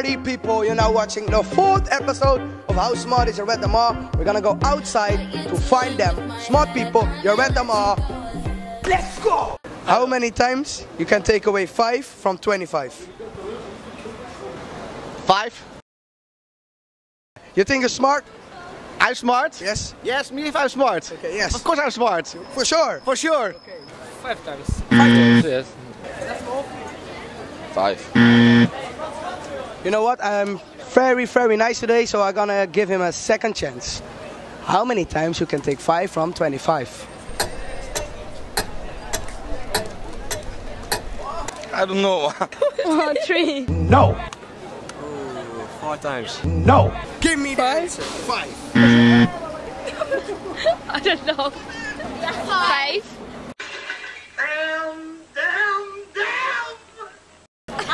party people. You're now watching the fourth episode of How Smart Is Your Red Them All. We're gonna go outside to find them. Smart people, you read them all. Let's go! How many times you can take away 5 from 25? Five. You think you're smart? I'm smart. Yes. Yes, me if I'm smart. Okay, yes. Of course I'm smart. For sure. For sure. okay Five times. Mm. Yes. Five. You know what? I'm very, very nice today, so I'm gonna give him a second chance. How many times you can take 5 from 25? I don't know. Oh, three. No! Four times. No! Give me the answer. 5. I don't know. Five.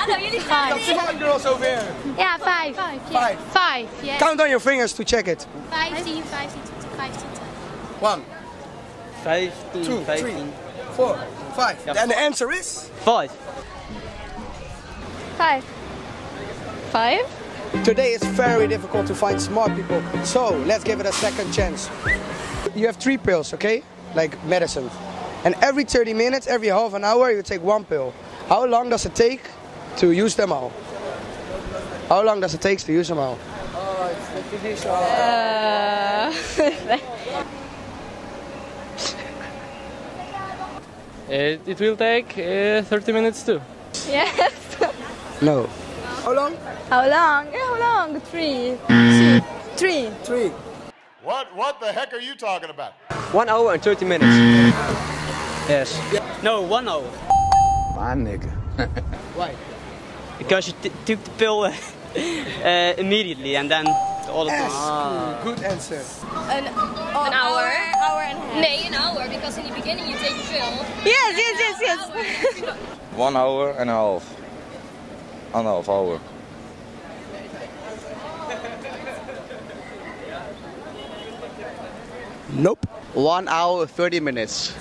I know, jullie five. Come on, girls over here. Ja, vijf. Vijf, Five. Vijf, yeah. Count on your fingers to check it. 15, 15, 15. 1, 15, 2, 3, 4, 5. And the answer is? 5. Vijf. Five? Today is very difficult to find smart people, so let's give it a second chance. You have three pills, okay? Like medicine. And every 30 minutes, every half an hour, you take one pill. How long does it take to use them all? How long does it take to use them all? Uh, It, it will take uh, 30 minutes too. yes. No. How long? How long? Yeah, how long? Three. Two. Three. Three. What what the heck are you talking about? 1 hour and 30 minutes. Yes. No, one hour. My nigga. Why? Because you t- took the pill uh, uh, immediately and then all of Yes. this. Good answer. An, an hour. Hour and a half. Nee, an hour, because in the beginning you take a pill. Yes, yes, yes, yes. One hour and a half. One half hour. Nope. One hour, 30 minutes.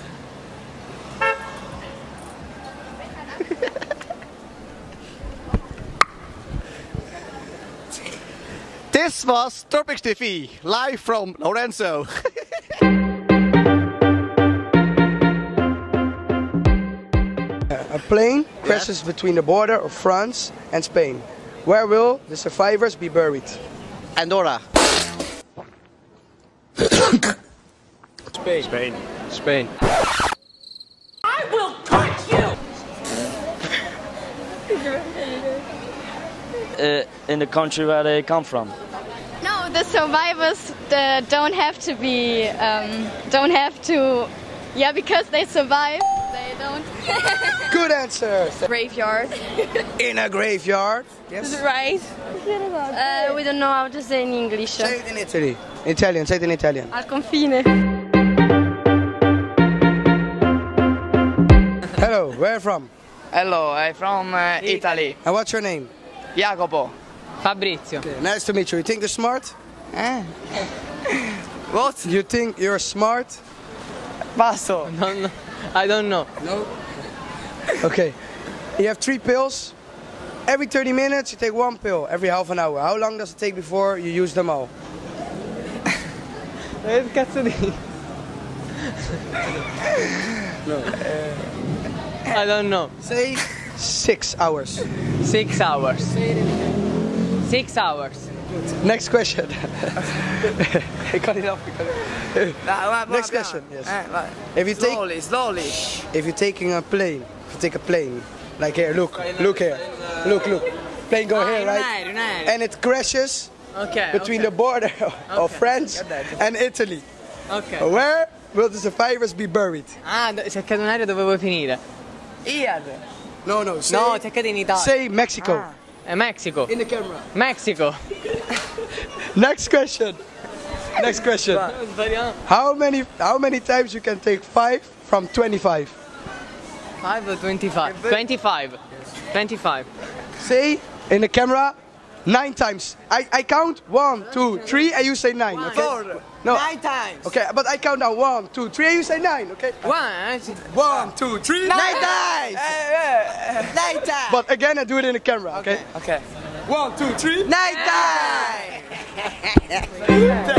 This was Tropics TV, live from Lorenzo. A plane crashes between the border of France and Spain. Where will the survivors be buried? Andorra. Spain. Spain. Spain. I will cut Uh, in the country where they come from. No, the survivors uh, don't have to be, um, don't have to, yeah, because they survive. They don't. Good answer. Graveyard. In a graveyard. Yes. Right. Uh, we don't know how to say in English. Say it in Italy. Italian. Say it in Italian. Al confine. Hello. Where from? Hello, I'm from uh, Italy. And what's your name? Jacopo. Fabrizio. Okay, nice to meet you. You think you're smart? Eh. What? You think you're smart? Passo. No, no, I don't know. No. Okay. You have three pills. Every 30 minutes you take one pill. Every half an hour. How long does it take before you use them all? Che cazzo di... I don't know. Say six hours. Six hours. Six hours. Next question. ik kan niet af. ik kan niet- Next question. Yes. If you take, Slowly, slowly. if you're taking a plane, if you take a plane, like here, look, look here, look, look, plane go here, right? And it crashes Ok. between the border of France and Italy. Ok. Where will the survivors be buried? Ah, do- se cade un'aereo dove vuoi finire? Iyad. No, no. Say, No, se cade in Italia. say Mexico. È Mexico. In the camera. Mexico. Next question. Next question. How many how many times you can take five from 25? 5 or 25? 25. 25. Say in the camera nine times. I, I count one, two, three, and you say nine. Okay? Four. No. Nine times. Okay, but I count down one, two, three, and you say nine. Okay. One. One, two, three, Nine times. Nine times. But again, I do it in the camera. Okay. Okay. One, two, three. Night time!